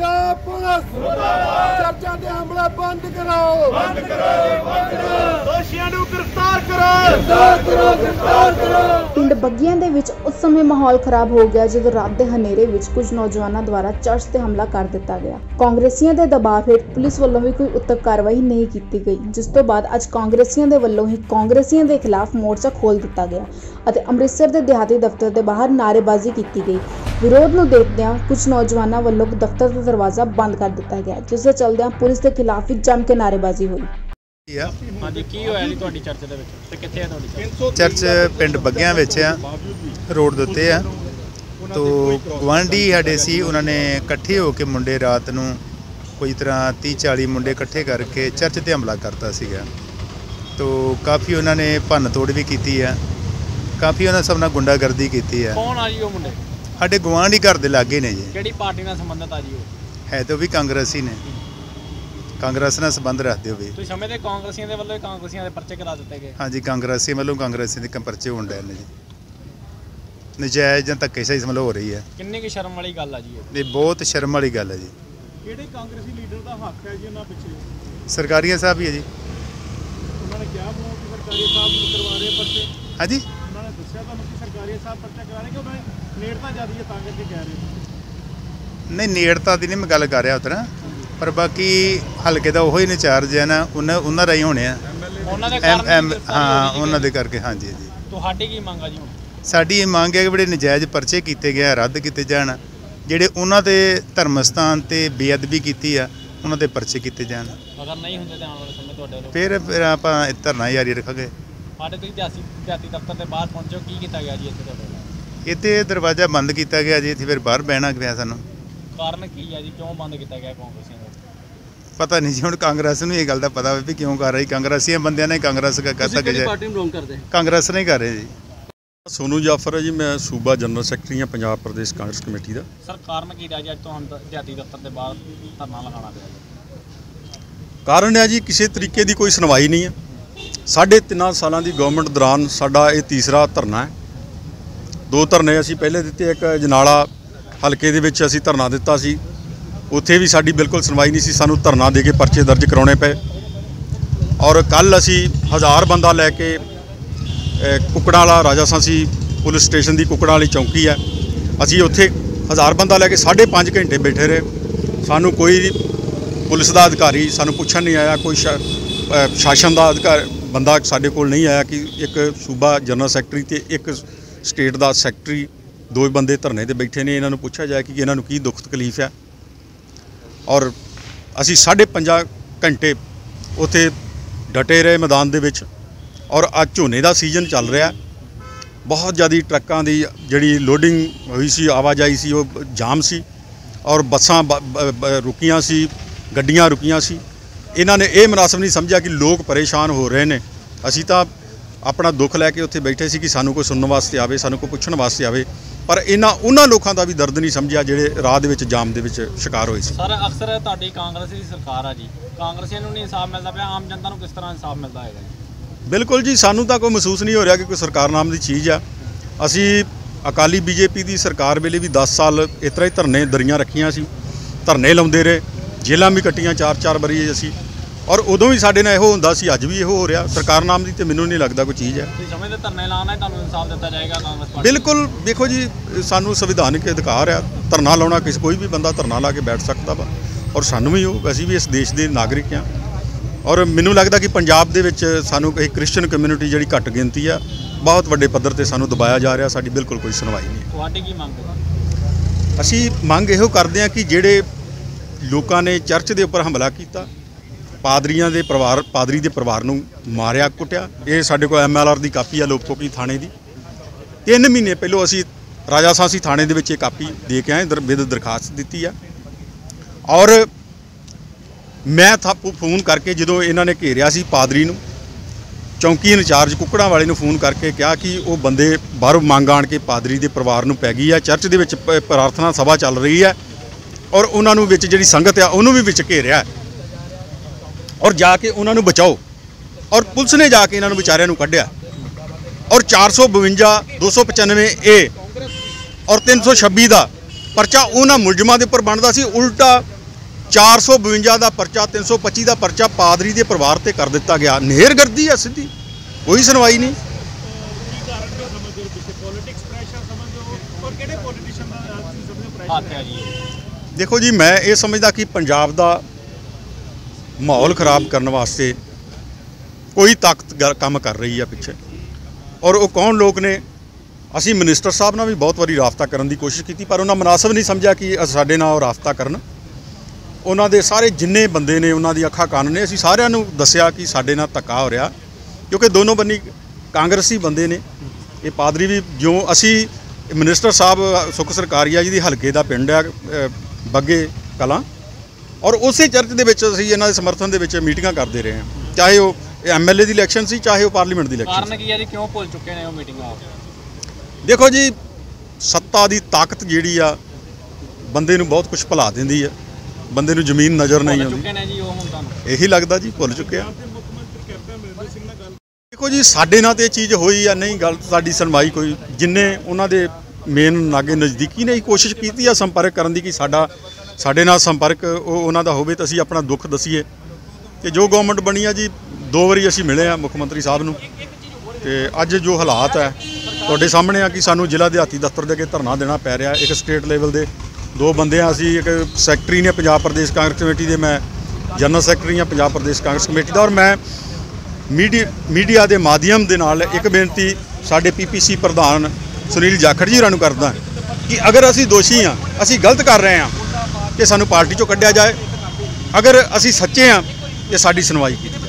Punjab police. ਮੁਰਦਾਬਾਦ ਚਰਚਾ ਤੇ ਹਮਲਾ ਬੰਦ ਕਰੋ ਬੰਦ ਕਰੋ ਬੰਦ ਕਰੋ ਦੋਸ਼ੀਆਂ ਨੂੰ ਗ੍ਰਿਫਤਾਰ ਕਰੋ। ਗ੍ਰਿਫਤਾਰ ਕਰੋ ਗ੍ਰਿਫਤਾਰ ਕਰੋ। ਪਿੰਡ ਬੱਗੀਆਂ ਦੇ ਵਿੱਚ ਉਸ ਸਮੇਂ ਮਾਹੌਲ ਖਰਾਬ ਹੋ ਗਿਆ ਜਦੋਂ ਰਾਤ ਦੇ ਹਨੇਰੇ ਵਿੱਚ ਕੁਝ ਨੌਜਵਾਨਾਂ ਦੁਆਰਾ ਚਰਚ ਤੇ ਹਮਲਾ ਕਰ ਦਿੱਤਾ ਗਿਆ। ਕਾਂਗਰਸੀਆਂ ਦੇ ਦਬਾਅ ਹੇਠ ਪੁਲਿਸ ਵੱਲੋਂ ਵੀ ਕੋਈ ਉਤਕ ਕਾਰਵਾਈ ਨਹੀਂ ਕੀਤੀ ਗਈ, ਜਿਸ ਤੋਂ ਬਾਅਦ ਅੱਜ ਕਾਂਗਰਸੀਆਂ ਦੇ ਵੱਲੋਂ ਹੀ ਕਾਂਗਰਸੀਆਂ ਦੇ ਖਿਲਾਫ ਮੋਰਚਾ ਖੋਲ ਦਿੱਤਾ ਗਿਆ ਅਤੇ ਅੰਮ੍ਰਿਤਸਰ ਦੇ ਦਿਹਾਤੀ ਦਫ਼ਤਰ ਦੇ ਬਾਹਰ ਨਾਅਰੇਬਾਜ਼ੀ ਕੀਤੀ ਗਈ। ਵਿਰੋਧ ਨੂੰ ਦੇਖਦਿਆਂ ਕੁਝ ਨੌਜਵਾਨਾਂ ਵੱਲੋਂ ਦਫ਼ਤਰ ਦਾ ਦਰਵਾਜ਼ਾ ਬੰਦ ਕਰ ਦਿੱਤਾ ਗਿਆ, ਜਿਸ ਦੇ ਚਲਦਿਆਂ ਪੁਲਿਸ ਦੇ ਖਿਲਾਫ ਵੀ ਜੰਮ ਕੇ ਨਾਅਰੇਬਾਜ਼ੀ ਹੋਈ। ਹਾਂਜੀ ਕੀ ਹੋਇਆ ਜੀ ਤੁਹਾਡੀ ਚਰਚ ਦੇ ਵਿੱਚ? ਤੇ ਕਿੱਥੇ ਹੈ ਤੁਹਾਡੀ ਚਰਚ? ਚਰਚ ਪਿੰਡ ਬੱਗਿਆਂ ਵਿੱਚ ਆ ਰੋਡ ਦੇ ਉੱਤੇ ਆ। ਤੋ ਗਵਾਂਢੀ ਸਾਡੇ ਸੀ ਉਹਨਾਂ ਨੇ ਇਕੱਠੇ ਹੋ ਕੇ ਮੁੰਡੇ ਰਾਤ ਨੂੰ ਕੋਈ ਤਰ੍ਹਾਂ 30 40 ਮੁੰਡੇ ਇਕੱਠੇ ਕਰਕੇ ਚਰਚ ਤੇ ਹਮਲਾ ਕਰਤਾ ਸੀਗਾ। ਤੋ ਕਾਫੀ ਉਹਨਾਂ ਨੇ ਭੰਨ ਤੋੜ ਵੀ ਕੀਤੀ ਆ। ਕਾਫੀ ਉਹਨਾਂ ਸਭ ਨਾਲ ਗੁੰਡਾਗਰਦੀ ਕੀਤੀ ਆ। ਕੌਣ ਆ ਜੀ ਉਹ ਮੁੰਡੇ? ਸਾਡੇ ਗਵਾਂਢੀ ਘਰ ਦੇ ਲਾਗੇ ਨੇ ਜੀ। ਕਿਹੜੀ ਪਾਰਟੀ ਨਾਲ ਸੰਬੰਧਿਤ ਆ ਜੀ ਉਹ? ਹੈ ਤਾਂ ਉਹ ਵੀ ਕਾਂਗਰਸੀ ਨੇ। ਕਾਂਗਰਸ ਨਾਲ ਸੰਬੰਧ ਰੱਖਦੇ ਹੋਵੇ। ਤੁਸੀਂ ਸਮਝਦੇ ਕਾਂਗਰਸੀਆਂ ਦੇ ਵੱਲੋਂ ਹੀ ਕਾਂਗਰਸੀਆਂ ਦੇ ਪਰਚੇ ਕਰਾ ਦਿੱਤੇ ਗਏ? ਹਾਂਜੀ ਕਾਂਗਰਸੀ ਵੱਲੋਂ ਕਾਂਗਰਸੀ ਦੇ ਕੰਪਰਚੇ ਹੋਣ ਡਏ ਨੇ ਜੀ। ਨਜਾਇਜ਼ ਜਾਂ ਧੱਕੇਸ਼ਾਹੀ ਸਮਝ ਹੋ ਰਹੀ ਹੈ। ਕਿੰਨੀ ਕੁ ਸ਼ਰਮ ਵਾਲੀ ਗੱਲ ਆ ਜੀ ਇਹ? ਬਹੁਤ ਸ਼ਰਮ ਵਾਲੀ ਗੱਲ ਹੈ ਜੀ। ਕਿਹੜੇ ਕਾਂਗਰਸੀ ਲੀਡਰ ਦਾ ਹੱਕ ਹੈ ਜੀ ਉਹਨਾਂ ਪਿੱਛੇ? ਸਰਕਾਰੀਆ ਸਾਹਿਬ ਹੀ ਹੈ ਜੀ। ਉਹਨਾਂ ਨੇ ਕਿਹਾ ਬਣਾਓ ਕਿ ਸਰਕਾਰੀ ਸਾਹਿਬ ਨੂੰ ਕਰਵਾ ਰਹੇ ਪਰਚੇ। ਹਾਂਜੀ? ਉਹਨਾਂ ਨੇ ਦੱਸਿਆ ਤੁਹਾਨੂੰ ਕਿ ਸਰਕਾਰੀ ਸਾਹਿਬ ਪਰਚਾ ਕਰਾ ਰਹੇ ਕਿ ਉਹਨਾਂ ਨੇ ਨੇੜਤਾ ਜ਼ਿਆਦੀ ਹੈ ਤਾਂ ਕਰਕੇ ਕਹਿ ਰਹੇ ਨਹੀਂ ਨੇੜਤਾ ਦੀ ਨਹੀਂ ਮੈਂ ਗੱਲ ਕਰ ਰਿਹਾ ਉਤਰਾ ਪਰ ਬਾਕੀ ਹਲਕੇ ਦਾ ਉਹੋ ਹੀ ਇੰਚਾਰਜ ਹੈ ਨਾ ਉਹਨਾਂ ਉਹਨਾਂ ਰਾਹੀਂ ਹੋਣੇ ਆ। ਉਹਨਾਂ ਦੇ ਕਾਰਨ ਹਾਂ ਉਹਨਾਂ ਦੇ ਕਰਕੇ ਹਾਂਜੀ ਜੀ ਤੁਹਾਡੀ ਕੀ ਮੰਗ ਆ ਜੀ ਸਾਡੀ ਇਹ ਮੰਗ ਹੈ ਕਿ ਜਿਹੜੇ ਨਜਾਇਜ਼ ਪਰਚੇ ਕੀਤੇ ਗਏ ਰੱਦ ਕੀਤੇ ਜਾਣ ਜਿਹੜੇ ਉਹਨਾਂ ਦੇ ਧਰਮ ਸਥਾਨ ਤੇ ਬੇਅਦਬੀ ਕੀਤੀ ਆ ਉਹਨਾਂ ਦੇ ਪਰਚੇ ਕੀਤੇ ਜਾਣ। ਅਗਰ ਨਹੀਂ ਹੁੰਦੇ ਤਾਂ ਆਉਣ ਵਾਲੇ ਸਮੇਂ ਤੁਹਾਡੇ ਵੱਲੋਂ? ਫਿਰ ਫਿਰ ਆਪਾਂ ਇਹ ਧਰਨਾ ਜਾਰੀ ਰੱਖਾਂਗੇ। ਸਾਡੇ ਤੁਸੀਂ ਦਿਹਾਤੀ ਦਿਹਾਤੀ ਦਫ਼ਤਰ ਦੇ ਬਾਹਰ ਪਹੁੰਚੋ ਕੀ ਕੀਤਾ ਗਿਆ ਜੀ ਇੱਥੇ ਤੁਹਾਡੇ ਇੱਥੇ ਦਰਵਾਜ਼ਾ ਬੰਦ ਕੀਤਾ ਗਿਆ ਜੀ ਇੱਥੇ ਫਿਰ ਬਾਹਰ ਬਹਿਣਾ ਪਿਆ ਸਾਨੂੰ? ਕਾਰਨ ਕੀ ਆ ਜੀ? ਕਿਉਂ ਬੰਦ ਕੀਤਾ ਗਿਆ ਕਾਂਗਰਸੀਆਂ ਪਤਾ ਨਹੀਂ ਜੀ ਹੁਣ ਕਾਂਗਰਸ ਨੂੰ ਇਹ ਗੱਲ ਦਾ ਪਤਾ ਹੋਵੇ ਵੀ ਕਿਉਂ ਕਰ ਰਹੀ ਕਾਂਗਰਸੀਆਂ ਬੰਦਿਆਂ ਨੇ ਕਾਂਗਰਸ ਦਾ ਕਰਤਾ ਕਿ ਪਾਰਟੀ ਨੂੰ ਬਿਲੋਂਗ ਕਰਦੇ? ਕਾਂਗਰਸ ਨਹੀਂ ਕਰ ਰਹੇ ਜੀ। ਸੋਨੂ ਜਾਫਰ ਹੈ ਜੀ ਮੈਂ ਸੂਬਾ ਜਨਰਲ ਸੈਕਟਰੀ ਹਾਂ ਪੰਜਾਬ ਪ੍ਰਦੇਸ਼ ਕਾਂਗਰਸ ਕਮੇਟੀ ਦਾ। ਸਰ ਕਾਰਨ ਕੀ ਰਿਹਾ ਜੀ ਅੱਜ ਤੁਹਾਨੂੰ ਦਿਹਾਤੀ ਦਫ਼ਤਰ ਦੇ ਬਾਹਰ ਧਰਨਾ ਲਗਾਉਣਾ ਪਿਆ? ਕਾਰਨ ਹੈ ਜੀ ਕਿਸੇ ਤਰੀਕੇ ਦੀ ਕੋਈ ਸੁਣਵਾਈ ਨਹੀਂ ਹੈ। ਸਾਢੇ ਤਿੰਨਾਂ ਸਾਲਾਂ ਦੀ ਗਵਰਨਮੈਂਟ ਦੌਰਾਨ ਸਾਡਾ ਇਹ ਤੀਸਰਾ ਧਰਨਾ ਹੈ। ਦੋ ਧਰਨੇ ਅਸੀਂ ਪਹਿਲੇ ਦਿੱਤੇ ਇੱਕ ਜਨਾਲਾ ਹਲਕੇ ਦੇ ਵਿੱਚ ਅਸੀਂ ਧਰਨਾ ਦਿੱਤਾ ਸੀ। ਉੱਥੇ ਵੀ ਸਾਡੀ ਬਿਲਕੁਲ ਸੁਣਵਾਈ ਨਹੀਂ ਸੀ। ਸਾਨੂੰ ਧਰਨਾ ਦੇ ਕੇ ਪਰਚੇ ਦਰਜ ਕਰਾਉਣੇ ਪਏ। ਔਰ ਕੱਲ ਅਸੀਂ ਹਜ਼ਾਰ ਬੰਦਾ ਲੈ ਕੇ ਅ, ਕੁੱਕੜਾਂ ਵਾਲਾ ਰਾਜਾ ਸਾਂਸੀ ਪੁਲਿਸ ਸਟੇਸ਼ਨ ਦੀ ਕੁੱਕੜਾਂ ਵਾਲੀ ਚੌਂਕੀ ਹੈ। ਅਸੀਂ ਉੱਥੇ ਹਜ਼ਾਰ ਬੰਦਾ ਲੈ ਕੇ 5.5 ਘੰਟੇ ਬੈਠੇ ਰਹੇ। ਸਾਨੂੰ ਕੋਈ ਪੁਲਿਸ ਦਾ ਅਧਿਕਾਰੀ ਸਾਨੂੰ ਪੁੱਛਣ ਨਹੀਂ ਆਇਆ। ਕੋਈ ਸ਼ਾਸਨ ਦਾ ਅਧਿਕਾਰ ਬੰਦਾ ਸਾਡੇ ਕੋਲ ਨਹੀਂ ਆਇਆ ਕਿ ਇੱਕ ਸੂਬਾ ਜਨਰਲ ਸੈਕਟਰੀ ਤੇ ਇੱਕ ਸਟੇਟ ਦਾ ਸੈਕਟਰੀ ਦੋ ਬੰਦੇ ਧਰਨੇ ਤੇ ਬੈਠੇ ਨੇ। ਇਹਨਾਂ ਨੂੰ ਪੁੱਛਿਆ ਜਾਏ ਕਿ ਇਹਨਾਂ ਨੂੰ ਕੀ ਦੁੱਖ ਤਕਲੀਫ ਹੈ। ਔਰ ਅਸੀਂ 5.5 ਘੰਟੇ ਉੱਥੇ ਡਟੇ ਰਹੇ ਮੈਦਾਨ ਦੇ ਵਿੱਚ ਔਰ ਅੱਜ ਝੋਨੇ ਦਾ ਸੀਜ਼ਨ ਚੱਲ ਰਿਹਾ। ਬਹੁਤ ਜ਼ਿਆਦੀ ਟਰੱਕਾਂ ਦੀ ਜਿਹੜੀ ਲੋਡਿੰਗ ਹੋਈ ਸੀ, ਆਵਾਜਾਈ ਸੀ, ਉਹ ਜਾਮ ਸੀ ਔਰ ਬੱਸਾਂ ਬ- ਰੁਕੀਆਂ ਸੀ, ਗੱਡੀਆਂ ਰੁਕੀਆਂ ਸੀ। ਇਹਨਾਂ ਨੇ ਇਹ ਮਨਾਸਬ ਨਹੀਂ ਸਮਝਿਆ ਕਿ ਲੋਕ ਪਰੇਸ਼ਾਨ ਹੋ ਰਹੇ ਨੇ। ਅਸੀਂ ਤਾਂ ਆਪਣਾ ਦੁੱਖ ਲੈ ਕੇ ਉੱਥੇ ਬੈਠੇ ਸੀ ਕਿ ਸਾਨੂੰ ਕੋਈ ਸੁਣਨ ਵਾਸਤੇ ਆਵੇ, ਸਾਨੂੰ ਕੋਈ ਪੁੱਛਣ ਵਾਸਤੇ ਆਵੇ। ਪਰ ਇਹਨਾਂ ਉਹਨਾਂ ਲੋਕਾਂ ਦਾ ਵੀ ਦਰਦ ਨਹੀਂ ਸਮਝਿਆ ਜਿਹੜੇ ਰਾਹ ਦੇ ਵਿੱਚ ਜਾਮ ਦੇ ਵਿੱਚ ਸ਼ਿਕਾਰ ਹੋਏ ਸੀ। ਸਰ ਅਕਸਰ ਤੁਹਾਡੀ ਕਾਂਗਰਸ ਦੀ ਸਰਕਾਰ ਆ ਜੀ। ਕਾਂਗਰਸੀਆਂ ਨੂੰ ਨਹੀਂ ਇਨਸਾਫ ਮਿਲਦਾ ਪਿਆ ਆਮ ਜਨਤਾ ਨੂੰ ਕਿਸ ਤਰ੍ਹਾਂ ਇਨਸਾਫ ਮਿਲਦਾ ਹੈਗਾ ਬਿਲਕੁਲ ਜੀ ਸਾਨੂੰ ਤਾਂ ਕੋਈ ਮਹਿਸੂਸ ਨਹੀਂ ਹੋ ਰਿਹਾ ਕਿ ਕੋਈ ਸਰਕਾਰ ਨਾਮ ਦੀ ਚੀਜ਼ ਆ। ਅਸੀਂ ਅਕਾਲੀ ਬੀਜੇਪੀ ਦੀ ਸਰਕਾਰ ਵੇਲੇ ਵੀ 10 ਸਾਲ ਇਸ ਤਰ੍ਹਾਂ ਹੀ ਧਰਨੇ ਦਰੀਆਂ ਰੱਖੀਆਂ ਸੀ। ਧਰਨੇ ਲਾਉਂਦੇ ਰਹੇ ਜੇਲ੍ਹਾਂ ਵੀ ਕੱਟੀਆਂ ਚਾਰ ਚਾਰ ਵਾਰੀ ਅਸੀਂ। ਔਰ ਉਦੋਂ ਵੀ ਸਾਡੇ ਨਾਲ ਇਹੋ ਹੁੰਦਾ ਸੀ ਅੱਜ ਵੀ ਇਹੋ ਹੋ ਰਿਹਾ। ਸਰਕਾਰ ਨਾਮ ਦੀ ਤੇ ਮੈਨੂੰ ਨਹੀਂ ਲੱਗਦਾ ਕੋਈ ਚੀਜ਼ ਹੈ। ਤੁਸੀਂ ਸਮਝਦੇ ਧਰਨੇ ਲਾਣਾ ਹੈ ਤੁਹਾਨੂੰ ਇਨਸਾਫ ਦਿੱਤਾ ਜਾਏਗਾ ਕਾਂਗਰਸ ਪਾਰਟੀ ਬਿਲਕੁਲ ਦੇਖੋ ਜੀ ਸਾਨੂੰ ਸੰਵਿਧਾਨਿਕ ਅਧਿਕਾਰ ਆ। ਧਰਨਾ ਲਾਉਣਾ ਕਿਸ ਕੋਈ ਵੀ ਬੰਦਾ ਧਰਨਾ ਲਾ ਕੇ ਬੈਠ ਸਕਦਾ ਵਾ। ਔਰ ਸਾਨੂੰ ਵੀ ਉਹ ਅਸੀਂ ਵੀ ਇਸ ਦੇਸ਼ ਦੇ ਨਾਗਰਿਕ ਆ ਔਰ ਮੈਨੂੰ ਲੱਗਦਾ ਕਿ ਪੰਜਾਬ ਦੇ ਵਿੱਚ ਸਾਨੂੰ ਕੋਈ ਕ੍ਰਿਸਚੀਅਨ ਕਮਿਊਨਿਟੀ ਜਿਹੜੀ ਘੱਟ ਗਿਣਤੀ ਆ ਬਹੁਤ ਵੱਡੇ ਪੱਧਰ ਤੇ ਸਾਨੂੰ ਦਬਾਇਆ ਜਾ ਰਿਹਾ ਸਾਡੀ ਬਿਲਕੁਲ ਕੋਈ ਸੁਣਵਾਈ ਨਹੀਂ। ਹੈ। ਤੁਹਾਡੀ ਕੀ ਮੰਗ ਹੈ? ਅਸੀਂ ਮੰਗ ਇਹੋ ਕਰਦੇ ਹਾਂ ਕਿ ਜਿਹੜੇ ਲੋਕਾਂ ਨੇ ਚਰਚ ਦੇ ਉੱਪਰ ਹਮਲਾ ਕੀਤਾ ਪਾਦਰੀਆਂ ਦੇ ਪਰਿਵਾਰ, ਪਾਦਰੀ ਦੇ ਪਰਿਵਾਰ ਨੂੰ ਮਾਰਿਆ, ਕੁੱਟਿਆ। ਇਹ ਸਾਡੇ ਕੋਲ ਐਮਐਲਆਰ ਦੀ ਕਾਪੀ ਆ ਲੋਕਪੋਕੀ ਥਾਣੇ ਦੀ। ਤਿੰਨ ਮਹੀਨੇ ਪਹਿਲੋਂ ਅਸੀਂ ਰਾਜਾ ਸਾਂਸੀ ਥਾਣੇ ਦੇ ਵਿੱਚ ਇਹ ਕਾਪੀ ਦੇ ਕੇ ਆਏ, ਦਰ- ਵਿਦ ਦਰਖਾਸਤ ਦਿੱਤੀ ਆ। ਔਰ ਮੈਂ ਥਾ ਫੋਨ ਕਰਕੇ ਜਦੋਂ ਇਹਨਾਂ ਨੇ ਘੇਰਿਆ ਸੀ ਪਾਦਰੀ ਨੂੰ, ਚੌਂਕੀ ਇੰਚਾਰਜ ਕੁੱਕੜਾਂ ਵਾਲੇ ਨੂੰ ਫੋਨ ਕਰਕੇ ਕਿਹਾ ਕਿ ਉਹ ਬੰਦੇ ਬਾਹਰੋਂ ਮੰਗ ਆਣ ਕੇ ਪਾਦਰੀ ਦੇ ਪਰਿਵਾਰ ਨੂੰ ਪੈ ਗਈ ਆ, ਚਰਚ ਦੇ ਵਿੱਚ ਪ- ਪ੍ਰਾਰਥਨਾ ਸਭਾ ਚੱਲ ਰਹੀ ਹੈ ਔਰ ਉਹਨਾਂ ਨੂੰ ਵਿੱਚ ਜਿਹੜੀ ਸੰਗਤ ਆ, ਉਹਨੂੰ ਵੀ ਵਿੱਚ ਘੇਰਿਆ। ਔਰ ਜਾ ਕੇ ਉਹਨਾਂ ਨੂੰ ਬਚਾਓ। ਔਰ ਪੁਲਿਸ ਨੇ ਜਾ ਕੇ ਇਹਨਾਂ ਨੂੰ ਵਿਚਾਰਿਆਂ ਨੂੰ ਕੱਢਿਆ। ਔਰ 452 295 ਏ ਔਰ 326 ਦਾ ਪਰਚਾ ਉਹਨਾਂ ਮੁਲਜ਼ਮਾਂ ਦੇ ਉੱਪਰ ਬਣਦਾ ਸੀ। ਉਲਟਾ 452 ਦਾ ਪਰਚਾ 325 ਦਾ ਪਰਚਾ ਪਾਦਰੀ ਦੇ ਪਰਿਵਾਰ ਤੇ ਕਰ ਦਿੱਤਾ ਗਿਆ। ਨਹਿਰਗਰਦੀ ਆ ਸਿੱਧੀ। ਕੋਈ ਸੁਣਵਾਈ ਨਹੀਂ। ਦੇਖੋ ਜੀ, ਮੈਂ ਇਹ ਸਮਝਦਾ ਕਿ ਪੰਜਾਬ ਦਾ ਮਾਹੌਲ ਖਰਾਬ ਕਰਨ ਵਾਸਤੇ ਕੋਈ ਤਾਕਤ ਕੰਮ ਕਰ ਰਹੀ ਆ ਪਿੱਛੇ। ਔਰ ਉਹ ਕੌਣ ਲੋਕ ਨੇ? ਅਸੀਂ ਮਿਨਿਸਟਰ ਸਾਹਿਬ ਨਾਲ ਵੀ ਬਹੁਤ ਵਾਰੀ ਰਾਫਤਾ ਕਰਨ ਦੀ ਕੋਸ਼ਿਸ਼ ਕੀਤੀ, ਪਰ ਉਹਨਾਂ ਮناسب ਨਹੀਂ ਸਮਝਿਆ ਕਿ ਸਾਡੇ ਨਾਲ ਉਹ ਰਾਫਤਾ ਕਰਨ। ਉਹਨਾਂ ਦੇ ਸਾਰੇ ਜਿੰਨੇ ਬੰਦੇ ਨੇ, ਉਹਨਾਂ ਦੀ ਅੱਖਾਂ ਕੰਨ ਨੇ, ਅਸੀਂ ਸਾਰਿਆਂ ਨੂੰ ਦੱਸਿਆ ਕਿ ਸਾਡੇ ਨਾਲ ਧੱਕਾ ਹੋ ਰਿਹਾ, ਕਿਉਂਕਿ ਦੋਨੋਂ ਬੰਨੀ ਕਾਂਗਰਸੀ ਬੰਦੇ ਨੇ। ਇਹ ਪਾਦਰੀ ਵੀ ਜੋ ਅਸੀਂ ਮਿਨਿਸਟਰ ਸਾਹਿਬ, ਸੁਖ ਸਰਕਾਰੀਆ ਜੀ ਦੀ ਹਲਕੇ ਦਾ ਪਿੰਡ ਆ ਬੱਗੇ ਕਲਾਂ। ਔਰ ਉਸੇ ਚਰਚ ਦੇ ਵਿੱਚ ਅਸੀਂ ਇਹਨਾਂ ਦੇ ਸਮਰਥਨ ਦੇ ਵਿੱਚ ਮੀਟਿੰਗਾਂ ਕਰਦੇ ਰਹੇ ਹਾਂ। ਚਾਹੇ ਉਹ ਐਮਐਲਏ ਦੀ ਇਲੈਕਸ਼ਨ ਸੀ ਚਾਹੇ ਉਹ ਪਾਰਲੀਮੈਂਟ ਦੀ ਇਲੈਕਸ਼ਨ ਕਾਰਨ ਕੀ ਹੈ ਜੀ? ਕਿਉਂ ਭੁੱਲ ਚੁੱਕੇ ਨੇ ਉਹ ਮੀਟਿੰਗ ਦੇਖੋ ਜੀ ਸੱਤਾ ਦੀ ਤਾਕਤ ਜਿਹੜੀ ਆ ਬੰਦੇ ਨੂੰ ਬਹੁਤ ਕੁਝ ਭੁਲਾ ਦਿੰਦੀ ਆ। ਬੰਦੇ ਨੂੰ ਜ਼ਮੀਨ ਨਜ਼ਰ ਨਹੀਂ ਆਉਂਦੀ। ਇਹੀ ਲੱਗਦਾ ਜੀ ਭੁੱਲ ਚੁੱਕੇ ਆ ਪੰਜਾਬ ਦੇ ਮੁੱਖ ਮੰਤਰੀ ਕੈਪਟਨ ਅਮਰਿੰਦਰ ਸਿੰਘ ਨਾਲ ਗੱਲ ਦੇਖੋ ਜੀ ਸਾਡੇ ਨਾਲ ਤੇ ਇਹ ਚੀਜ਼ ਹੋਈ ਆ ਨਹੀਂ ਗੱਲ ਸਾਡੀ ਸੁਣਵਾਈ ਕੋਈ। ਜਿੰਨੇ ਉਹਨਾਂ ਦੇ ਮੇਨ ਨਾਗੇ ਨਜ਼ਦੀਕੀ ਨੇ ਕੋਸ਼ਿਸ਼ ਕੀਤੀ ਆ ਸੰਪਰਕ ਕਰਨ ਦੀ ਕਿ ਸਾਡਾ ਸਾਡੇ ਨਾਲ ਸੰਪਰਕ ਉਹ ਉਹਨਾਂ ਦਾ ਹੋਵੇ ਤਾਂ ਅਸੀਂ ਆਪਣਾ ਦੁੱਖ ਦਸੀਏ। ਕਿ ਜੋ ਗਵਰਨਮੈਂਟ ਬਣੀ ਆ ਜੀ, ਦੋ ਵਾਰੀ ਅਸੀਂ ਮਿਲੇ ਆ ਮੁੱਖ ਮੰਤਰੀ ਸਾਹਿਬ ਨੂੰ। ਤੇ ਅੱਜ ਜੋ ਹਾਲਾਤ ਹੈ ਤੁਹਾਡੇ ਸਾਹਮਣੇ ਆ ਕਿ ਸਾਨੂੰ ਜ਼ਿਲ੍ਹਾ ਦਿਹਾਤੀ ਦਫ਼ਤਰ ਦੇ ਅੱਗੇ ਧਰਨਾ ਦੇਣਾ ਪੈ ਰਿਹਾ, ਇੱਕ ਸਟੇਟ ਲੈਵਲ ਦੇ ਦੋ ਬੰਦੇ ਆ ਅਸੀਂ, ਇੱਕ ਸੈਕਟਰੀ ਨੇ ਪੰਜਾਬ ਪ੍ਰਦੇਸ਼ ਕਾਂਗਰਸ ਕਮੇਟੀ ਦੇ, ਮੈਂ ਜਨਰਲ ਸੈਕਟਰੀ ਆ ਪੰਜਾਬ ਪ੍ਰਦੇਸ਼ ਕਾਂਗਰਸ ਕਮੇਟੀ ਦਾ ਔਰ ਮੈਂ ਮੀਡੀਆ ਮੀਡੀਆ ਦੇ ਮਾਧਿਅਮ ਦੇ ਨਾਲ ਇੱਕ ਬੇਨਤੀ ਸਾਡੇ ਪੀਪੀਸੀ ਪ੍ਰਧਾਨ ਸੁਨੀਲ ਜਾਖੜ ਜੀ ਹੋਰਾਂ ਨੂੰ ਕਰਦਾ ਕਿ ਅਗਰ ਅਸੀਂ ਦੋਸ਼ੀ ਆ, ਅਸੀਂ ਗਲਤ ਕਰ ਰਹੇ ਆ ਕਿ ਸਾਨੂੰ ਪਾਰਟੀ ਚੋਂ ਕੱਢਿਆ ਜਾਏ। ਅਗਰ ਅਸੀਂ ਸੱਚੇ ਹਾਂ ਤੇ ਸਾਡੀ ਸੁਣਵਾਈ ਕੀਤੀ